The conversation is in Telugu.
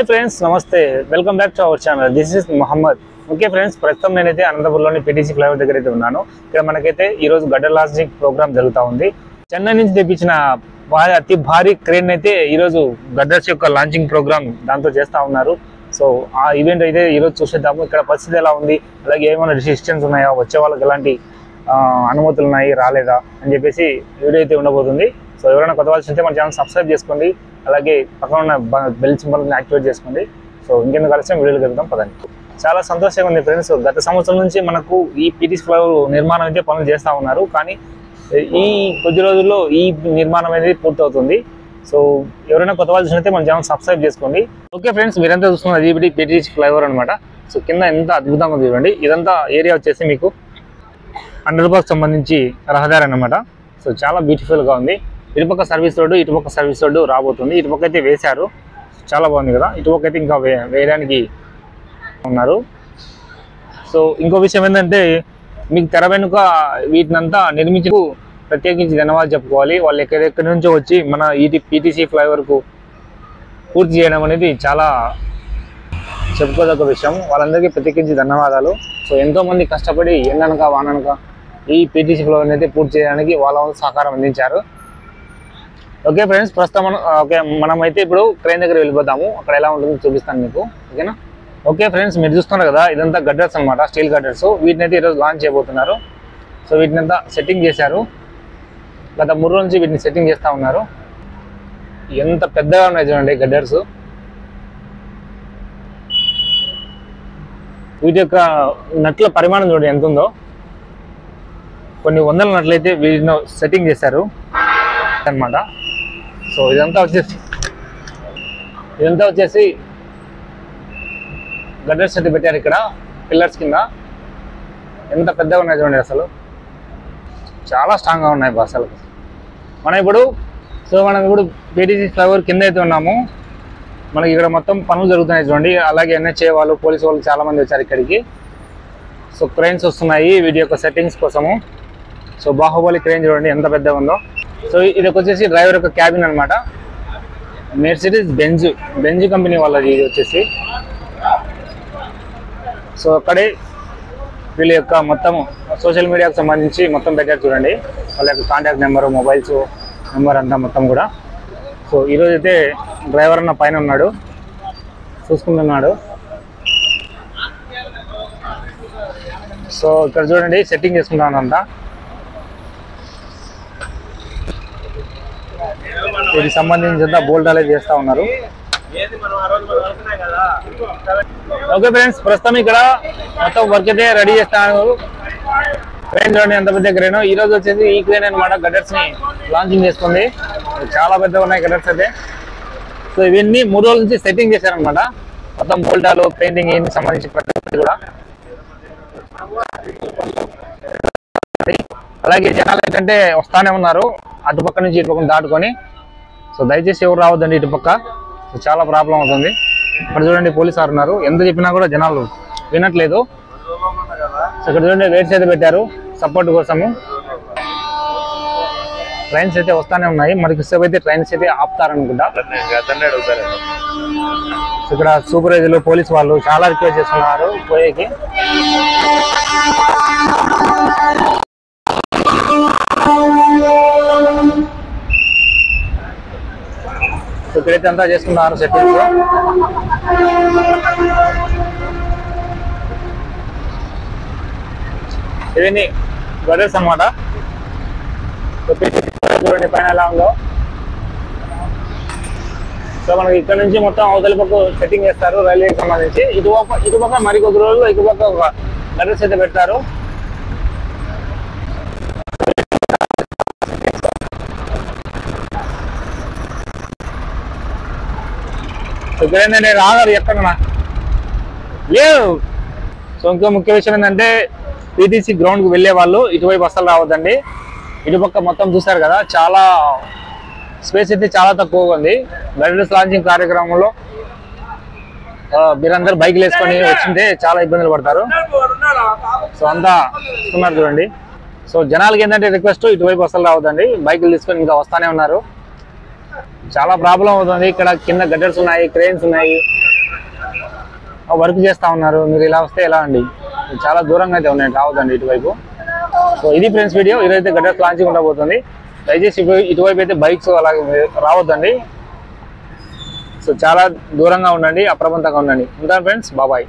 హాయ్ ఫ్రెండ్స్ నమస్తే. Welcome back to our channel this is Mohammed okay friends ప్రస్తుతం నేనైతే అనంతపురంలోని పిటిసి ఫ్లైఓవర్ దగ్గర అయితే ఉన్నాను. ఇక్కడ మనకైతే ఈ రోజు గడ్డ లాజిక్ ప్రోగ్రామ్ జరుగుతూ ఉంది. చెన్నై నుంచి తెప్పించిన భారీ అతి భారీ క్రేన్ అయితే ఈ రోజు గడ్డర్స్ యొక్క లాంచింగ్ ప్రోగ్రామ్ దాంతో చేస్తా ఉన్నారు. సో ఆ ఈవెంట్ అయితే ఈ రోజు చూసేద్దాము. ఇక్కడ పరిస్థితి ఎలా ఉంది? అలాగే ఏమైనా రిసిస్టెన్స్ ఉన్నాయా? వచ్చే వాళ్ళకి ఎలాంటి అనుమతులు ఉన్నాయి? రాలేదా? అని చెప్పేసి వీడియో అయితే ఉండబోతుంది. సో ఎవరైనా కొత్త వాళ్ళు మన ఛానల్ సబ్స్క్రైబ్ చేసుకోండి. అలాగే పక్కన ఉన్న బెల్ సింబల్ని యాక్టివేట్ చేసుకోండి. సో ఇంకెందుకు కలిసి వీడియోలు వెళ్తాం పదండి. చాలా సంతోషంగా ఉంది ఫ్రెండ్స్ గత సంవత్సరం నుంచి మనకు ఈ పీటీస్ ఫ్లైఓవర్ నిర్మాణం అయితే పనులు చేస్తూ ఉన్నారు. కానీ ఈ కొద్ది రోజుల్లో ఈ నిర్మాణం అనేది పూర్తవుతుంది. సో ఎవరైనా కొత్త వాళ్ళు చూసినైతే మన ఛానల్ సబ్స్క్రైబ్ చేసుకోండి. ఓకే ఫ్రెండ్స్ మీరంతా చూస్తున్నారు జీబీటీ పీటీస్ ఫ్లైఓవర్ అనమాట సో కింద ఎంత అద్భుతంగా చూడండి. ఇదంతా ఏరియా వచ్చేసి మీకు అండర్ బాక్ సంబంధించి రహదారి అన్నమాట. సో చాలా బ్యూటిఫుల్గా ఉంది. ఇటుపక్క సర్వీస్ రోడ్డు ఇటుపక్క సర్వీస్ రోడ్డు రాబోతుంది. ఇటుపక్క అయితే వేశారు. చాలా బాగుంది కదా. ఇటుపక్క అయితే ఇంకా వే వేయడానికి ఉన్నారు. సో ఇంకో విషయం ఏంటంటే మీకు తెర వెనుక వీటినంతా నిర్మించి ప్రత్యేకించి ధన్యవాదాలు చెప్పుకోవాలి. వాళ్ళు ఎక్కడెక్కడి నుంచో వచ్చి మన ఈటీ పీటీసీ ఫ్లైఓవర్కు పూర్తి చేయడం అనేది చాలా చెప్పుకోదగ్గ విషయం. వాళ్ళందరికీ ప్రత్యేకించి ధన్యవాదాలు. సో ఎంతోమంది కష్టపడి ఎండనక వాననక ఈ పీటీసీ ఫ్లోర్ అయితే పూర్తి చేయడానికి వాళ్ళ సహకారం అందించారు. ఓకే ఫ్రెండ్స్ ప్రస్తుతం మనం ఓకే మనమైతే ఇప్పుడు ట్రైన్ దగ్గర వెళ్ళిపోతాము. అక్కడ ఎలా ఉంటుందో చూపిస్తాను మీకు. ఓకేనా ఓకే ఫ్రెండ్స్ మీరు చూస్తున్నారు కదా ఇదంతా గడ్డర్స్ అన్నమాట స్టీల్ గడ్డర్స్ వీటిని అయితే ఈరోజు లాంచ్ చేయబోతున్నారు. సో వీటిని అంతా సెట్టింగ్ చేశారు. గత మూడు రోజుల నుంచి వీటిని సెట్టింగ్ చేస్తూ ఉన్నారు. ఎంత పెద్దగా ఉన్నాయి చూడండి గడ్డర్స్ వీటి యొక్క నట్ల పరిమాణం చూడండి ఎంత ఉందో. కొన్ని వందల నట్లయితే వీటిని సెట్టింగ్ చేశారు. అన్నమాట. సో ఇదంతా వచ్చేసి ఇదంతా వచ్చేసి గడ్డర్ సెట్ పెట్టారు ఇక్కడ పిల్లర్స్ కింద. ఎంత పెద్దగా ఉన్నాయి చూడండి అసలు. చాలా స్ట్రాంగ్గా ఉన్నాయి బా అసలు. మనం ఇప్పుడు సో మనం ఇప్పుడు బీటీసీ ఫ్లైఓవర్ కింద అయితే ఉన్నాము. మనకి ఇక్కడ మొత్తం పనులు జరుగుతున్నాయి చూడండి. అలాగే ఎన్హెచ్ఏ వాళ్ళు పోలీసు వాళ్ళు చాలామంది వచ్చారు ఇక్కడికి. సో క్రైన్స్ వస్తున్నాయి వీటి యొక్క సెట్టింగ్స్ కోసము. సో బాహుబలి క్రెయిన్ చూడండి ఎంత పెద్దగా ఉందో. సో ఇది వచ్చేసి డ్రైవర్ యొక్క క్యాబిన్ అనమాట మెర్సిడీస్ బెంజ్ బెంజ్ కంపెనీ వాళ్ళది ఇది వచ్చేసి. సో అక్కడే వీళ్ళ యొక్క మొత్తం సోషల్ మీడియాకు సంబంధించి మొత్తం పెట్టారు చూడండి. వాళ్ళ యొక్క కాంటాక్ట్ నెంబర్ మొబైల్స్ నెంబర్ అంతా మొత్తం కూడా. సో ఈరోజు అయితే డ్రైవర్ అన్న పైన ఉన్నాడు. చూసుకుంటున్నాడు. సో ఇక్కడ చూడండి సెట్టింగ్ చేసుకుంటాను అంతా. దీనికి సంబంధించిన బోల్ట్ అనేది చేస్తా ఉన్నారు. ఓకే ఫ్రెండ్స్ ప్రస్తుతం ఇక్కడ మొత్తం వర్క్ అయితే రెడీ చేస్తాను క్రేన్ చూడండి ఎంత పెద్ద క్రేన్ ఈ రోజు వచ్చేసి ఈ క్రేన్ అనమాట గడ్డర్స్ని లాంచింగ్ చేసుకుంది. చాలా పెద్దగా ఉన్నాయి గడ్డర్స్ అయితే. సో ఇవన్నీ మూడు రోజుల నుంచి సెట్టింగ్ చేశారనమాట మొత్తం బోల్టాలు పెయింటింగ్ ఏమి సంబంధించి ప్రతి ఒక్కటి కూడా. అలాగే జనాలు ఏంటంటే వస్తానే ఉన్నారు. అటుపక్క నుంచి ఇటుపక్క దాటుకొని సో దయచేసి ఎవరు రావద్దండి ఇటుపక్క సో చాలా ప్రాబ్లం అవుతుంది. ఇక్కడ చూడండి పోలీసు వారు ఉన్నారు. ఎంత చెప్పినా కూడా జనాలు వినట్లేదు. సో ఇక్కడ చూడండి వెయిట్స్ అయితే పెట్టారు. సపోర్ట్ కోసము. ట్రైన్స్ అయితే వస్తానే ఉన్నాయి. మరి సేపు అయితే ట్రైన్స్ అయితే ఆపుతారనుకుంటా ఇక్కడ సూపర్వైజర్లు పోలీస్ వాళ్ళు చాలా రిక్వెస్ట్ చేస్తున్నారు పోయేకి. ఇక్కడైతే అంతా చేసుకున్నారు సెట్టింగ్స్ ఇవన్నీ బ్రదర్స్ అనమాట చూడండి పైన ఎలా ఉందో. సో మనకి ఇక్కడ నుంచి మొత్తం అవతల పక్క సెట్టింగ్ చేస్తారు రైల్వేకి సంబంధించి. ఇటుపక్క ఇటుపక్క మరి కొద్ది రోజులు ఇటుపక్క ఒక బ్రదర్స్ అయితే పెడతారు ఎక్కడైనా ఏంటంటే రాగారు ఎక్కడనా లేవు. సో ఇంకో ముఖ్య విషయం ఏంటంటే పీటీసీ గ్రౌండ్కి వెళ్ళే వాళ్ళు ఇటువైపు అసలు రావద్దండి. ఇటుపక్క మొత్తం చూసారు కదా చాలా స్పేస్ అయితే చాలా తక్కువగా ఉంది. గైడెన్స్ లాంచింగ్ కార్యక్రమంలో మీరందరూ బైక్లు వేసుకొని వచ్చింటే చాలా ఇబ్బందులు పడతారు. సో అంతా చూడండి. సో జనాలకి ఏంటంటే రిక్వెస్ట్ ఇటువైపు అసలు రావద్దండి. బైకులు తీసుకొని ఇంకా వస్తానే ఉన్నారు. చాలా ప్రాబ్లం అవుతుంది. ఇక్కడ కింద గడ్డర్స్ ఉన్నాయి క్రేన్స్ ఉన్నాయి. వర్క్ చేస్తూ ఉన్నారు. మీరు ఇలా వస్తే ఎలా అండి? చాలా దూరంగా అయితే ఉన్నాయి రావద్దండి ఇటువైపు. సో ఇది ఫ్రెండ్స్ వీడియో. ఇదైతే గడ్డర్స్ లాంచింగ్ ఉండబోతుంది. దయచేసి ఇటు- ఇటువైపు అయితే బైక్స్ అలాగే రావద్దండి. సో చాలా దూరంగా ఉండండి అప్రమత్తంగా ఉండండి. ఉంటాను ఫ్రెండ్స్. బాబాయ్